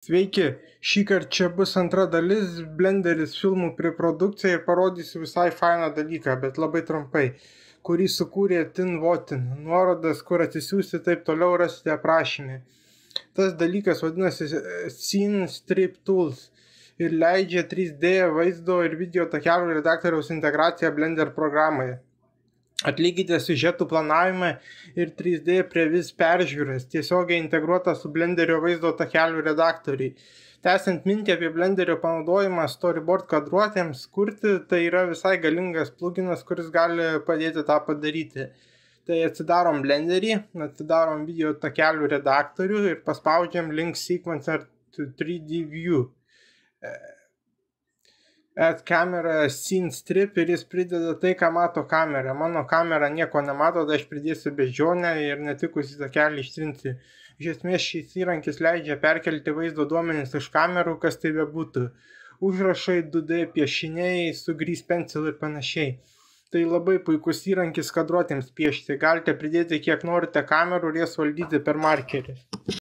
Sveiki, šįkart čia bus antra dalis, blenderis filmų preprodukcija ir parodysiu visai fainą dalyką, bet labai trumpai, kurį sukūrė Tin Votin. Nuorodas, kur atsisiųsti taip toliau rasite aprašymė. Tas dalykas vadinasi Scene Strip Tools ir leidžia 3D vaizdo ir video takelių redaktoriaus integraciją Blender programoje. Atlikite siužetų planavimą ir 3D previs peržiūras, tiesiogiai integruota su Blenderio vaizdo takelių redaktoriai. Tęsiant mintį apie Blenderio panaudojimą storyboard kadruotėms kurti, tai yra visai galingas pluginas, kuris gali padėti tą padaryti. Tai atsidarom Blenderį, atsidarom video takelių redaktorių ir paspaudžiam link sequencer to 3D view add camera scene strip ir jis prideda tai, ką mato kamera. Mano kamera nieko nemato, tai aš pridėsiu bežionę ir netikusį takelį ištrinti. Iš esmės šis įrankis leidžia perkelti vaizdo duomenis iš kamerų, kas tai bebūtų. Užrašai, 2D piešiniai, su grys pencil ir panašiai. Tai labai puikus įrankis kadruotėms piešti. Galite pridėti kiek norite kamerų ir jas valdyti per markerį.